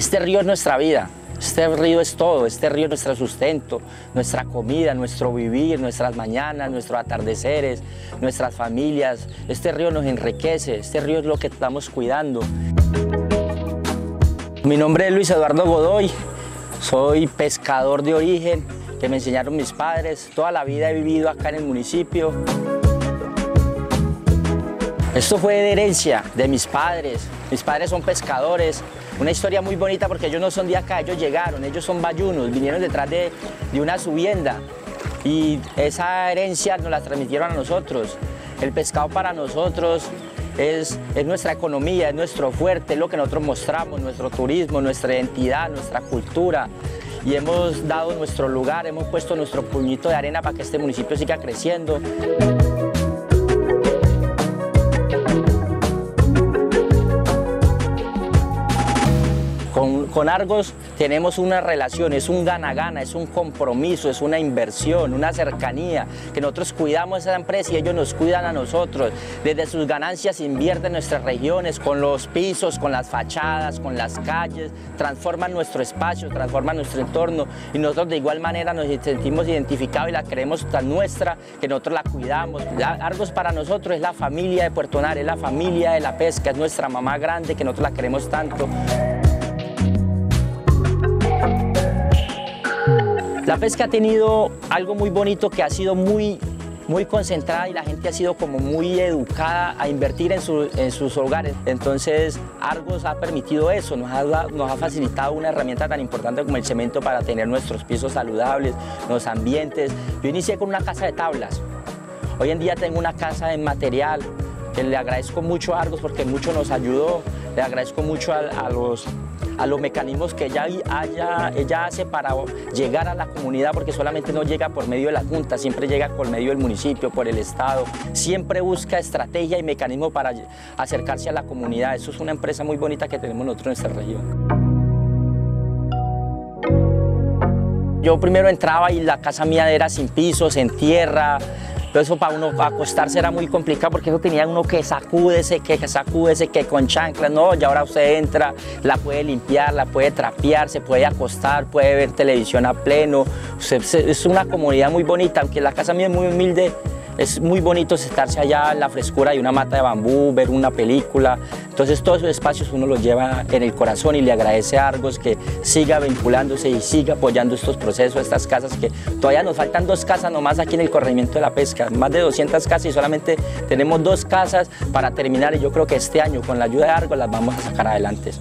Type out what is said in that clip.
Este río es nuestra vida, este río es todo, este río es nuestro sustento, nuestra comida, nuestro vivir, nuestras mañanas, nuestros atardeceres, nuestras familias. Este río nos enriquece, este río es lo que estamos cuidando. Mi nombre es Luis Eduardo Godoy, soy pescador de origen que me enseñaron mis padres. Toda la vida he vivido acá en el municipio. Esto fue de herencia de mis padres. Mis padres son pescadores. Una historia muy bonita porque ellos no son de acá, ellos llegaron, ellos son bayunos, vinieron detrás de, de una subienda y esa herencia nos la transmitieron a nosotros. El pescado para nosotros es, es, nuestra economía, es nuestro fuerte, es lo que nosotros mostramos, nuestro turismo, nuestra identidad, nuestra cultura. Y hemos dado nuestro lugar, hemos puesto nuestro puñito de arena para que este municipio siga creciendo. Con, Argos tenemos una relación, es un gana-gana, es un compromiso, es una inversión, una cercanía, que nosotros cuidamos a esa empresa y ellos nos cuidan a nosotros. Desde sus ganancias invierten en nuestras regiones, con los pisos, con las fachadas, con las calles, transforman nuestro espacio, transforman nuestro entorno y nosotros de igual manera nos sentimos identificados y la queremos tan nuestra que nosotros la cuidamos. Argos para nosotros es la familia de Puerto Nar, es la familia de la pesca, es nuestra mamá grande que nosotros la queremos tanto. La pesca ha tenido algo muy bonito que ha sido muy, muy concentrada y la gente ha sido como muy educada a invertir en, su, en sus hogares. Entonces Argos ha permitido eso, nos ha, nos ha facilitado una herramienta tan importante como el cemento para tener nuestros pisos saludables, los ambientes. Yo inicié con una casa de tablas. Hoy en día tengo una casa en material, que le agradezco mucho a Argos porque mucho nos ayudó. Le agradezco mucho a, los a los mecanismos que ella, haya, ella hace para llegar a la comunidad, porque solamente no llega por medio de la Junta, siempre llega por medio del municipio, por el Estado, siempre busca estrategia y mecanismo para acercarse a la comunidad. Eso es una empresa muy bonita que tenemos nosotros en esta región. Yo primero entraba y la casa mía era sin pisos, en tierra, pero eso para uno acostarse era muy complicado porque eso tenía uno que sacúdese, que sacúdese, que con chanclas, no, y ahora usted entra, la puede limpiar, la puede trapear, se puede acostar, puede ver televisión a pleno. es una comunidad muy bonita, aunque la casa mía es muy humilde, es muy bonito estarse allá en la frescura de una mata de bambú, ver una película. Entonces todos esos espacios uno los lleva en el corazón y le agradece a Argos que siga vinculándose y siga apoyando estos procesos, estas casas que todavía nos faltan dos casas nomás aquí en el corregimiento de la pesca, más de 200 casas y solamente tenemos dos casas para terminar y yo creo que este año con la ayuda de Argos las vamos a sacar adelante.